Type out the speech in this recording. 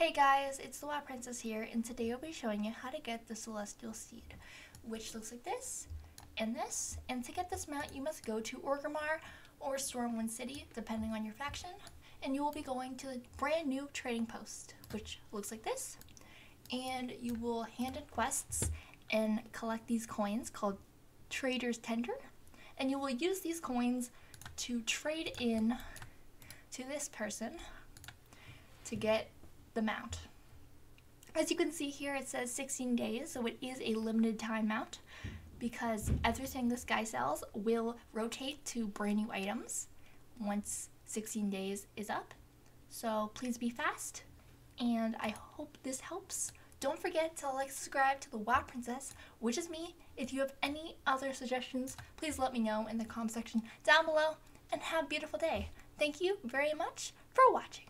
Hey guys, it's the WoW Princess here, and today I'll be showing you how to get the Celestial Steed, which looks like this, and this, and to get this mount you must go to Orgrimmar or Stormwind City, depending on your faction, and you will be going to the brand new trading post, which looks like this, and you will hand in quests and collect these coins called Trader's Tender, and you will use these coins to trade in to this person to get the mount. As you can see here, it says 16 days, so it is a limited time mount because everything this guy sells will rotate to brand new items once 16 days is up. So please be fast, and I hope this helps. Don't forget to like, subscribe to the WoW Princess, which is me. If you have any other suggestions, please let me know in the comment section down below, and have a beautiful day. Thank you very much for watching.